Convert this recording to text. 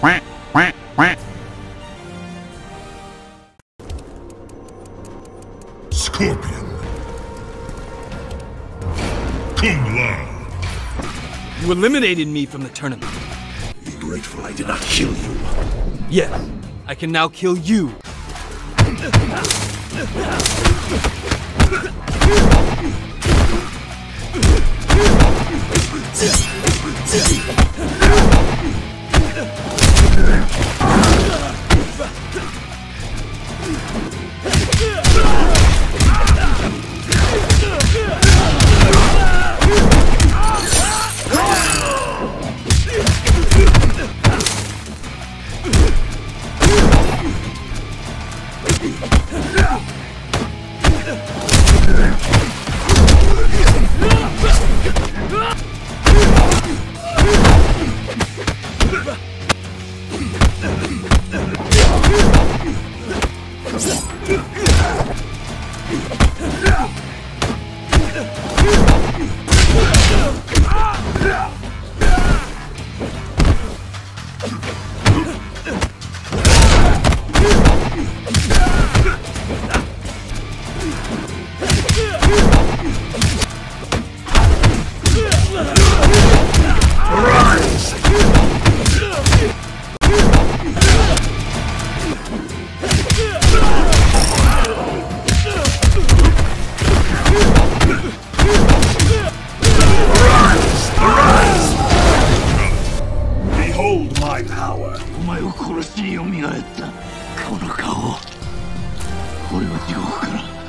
quack, quack, quack. Scorpion. Kung Lao. You eliminated me from the tournament. Be grateful I did not kill you. Yes, I can now kill you. Behold my power. お前。を殺しに蘇った。この顔俺は地獄から。